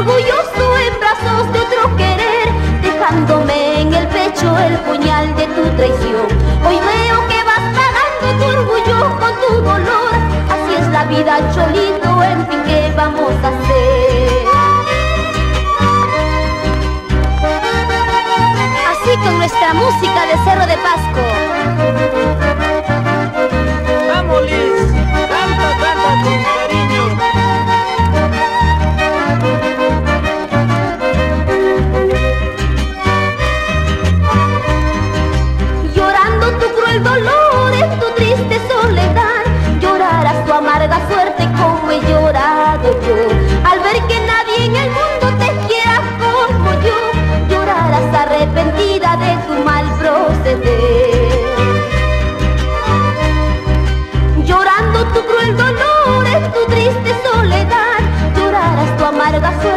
orgulloso en brazos de otro querer, dejándome en el pecho el puñal de tu traición. Hoy veo que vas pagando tu orgullo con tu dolor, así es la vida, cholito, en fin, ¿qué vamos a hacer? Así con nuestra música de Cerro de Pasco.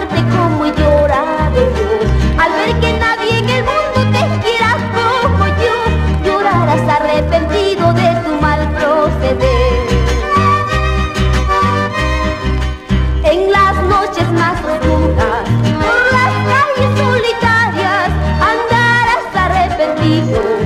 como llora Dios, al ver que nadie en el mundo te quiera como yo, llorarás arrepentido de tu mal proceder. En las noches más profundas, por las calles solitarias, andarás arrepentido.